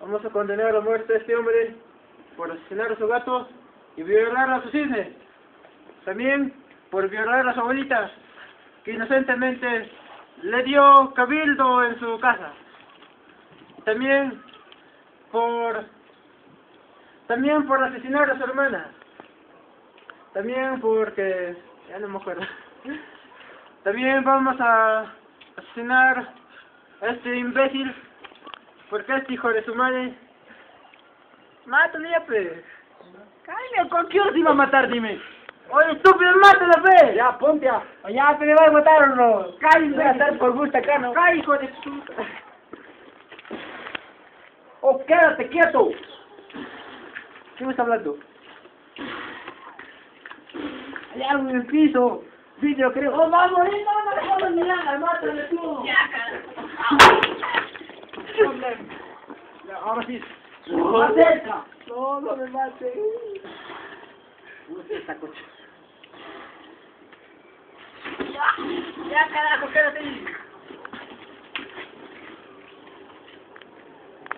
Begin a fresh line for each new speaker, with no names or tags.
Vamos a condenar a muerte a este hombre por asesinar a su gato y violar a su cisne. También por violar a su abuelita, que inocentemente le dio cabildo en su casa. También por también por asesinar a su hermana. También porque ya no me acuerdo. También vamos a asesinar a este imbécil porque este hijo de su madre mátale ya pues.
Cállate, ¿con qué te iba a matar, dime?
Oye estúpido, mátala pues.
Ya, ponte a... Ya, te me vas a matar o no.
Cállate.
Voy a estar por gusto acá, ¿no?
Cállate, hijo de su
¡Oh, quédate quieto! ¿Qué me está hablando? Hay algo en el piso. Vidrio, creo. ¡Oh, vamos! ¡Eh, no, no, no, no, mira! ¡Mátale tú!
Ya, ahora sí.
¡Más cerca! No, no me mates. Esta coche.
Ya, carajo, quédate.